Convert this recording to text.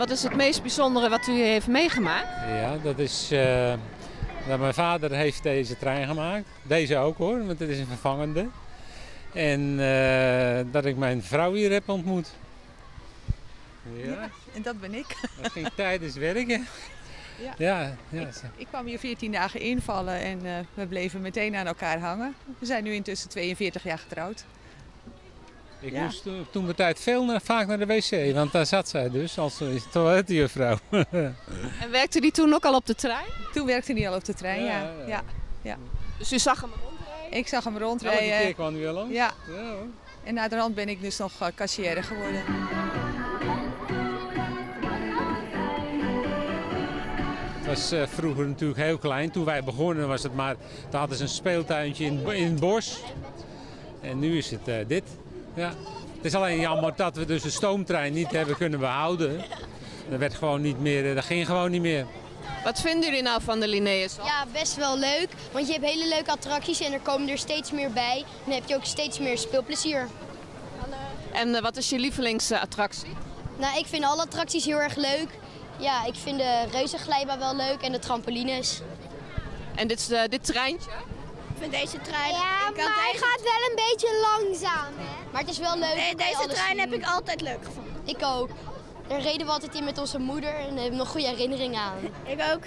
Wat is het meest bijzondere wat u heeft meegemaakt? Ja, dat is eh, dat mijn vader heeft deze trein gemaakt. Deze ook hoor, want het is een vervangende. En eh, dat ik mijn vrouw hier heb ontmoet. Ja, En dat ben ik. dat ging tijdens werken. Ja. Ja, ja. Ik kwam hier 14 dagen invallen en eh, we bleven meteen aan elkaar hangen. We zijn nu intussen 42 jaar getrouwd. Ik Ja. moest toen, toen mijn tijd veel naar, vaak naar de wc, want daar zat zij dus als uh, toiletjuffrouw. En werkte die toen ook al op de trein? Toen werkte hij al op de trein, ja. Ja, ja. ja. Dus u zag hem rondrijden? Ik zag hem Elke keer rondrijden. kwam hij wel langs. Ja, Ja, hoor. en naderhand ben ik dus nog uh, kassière geworden. Het was eh, vroeger natuurlijk heel klein. Toen wij begonnen was het maar, toen hadden ze een speeltuintje in, in het bos. En nu is het eh, dit. Ja. Het is alleen jammer dat we dus de stoomtrein niet hebben kunnen behouden. Dat werd gewoon niet meer, eh, dat ging gewoon niet meer. Wat vinden jullie nou van de Linnaeus? Ja, best wel leuk. Want je hebt hele leuke attracties en er komen er steeds meer bij. Dan heb je ook steeds meer speelplezier. En eh, wat is je lievelingsattractie? Nou, ik vind alle attracties heel erg leuk. Ja, ik vind de reuzenglijbaan wel leuk en de trampolines. En dit, is, eh, dit treintje? Vind deze trein... Ja, ik maar hij gaat wel een beetje langzaam, hè? Maar het is wel leuk. Nee, deze trein zien. heb ik altijd leuk gevonden. Ik ook. Daar reden we altijd in met onze moeder en daar hebben we nog goede herinneringen aan. Ik ook.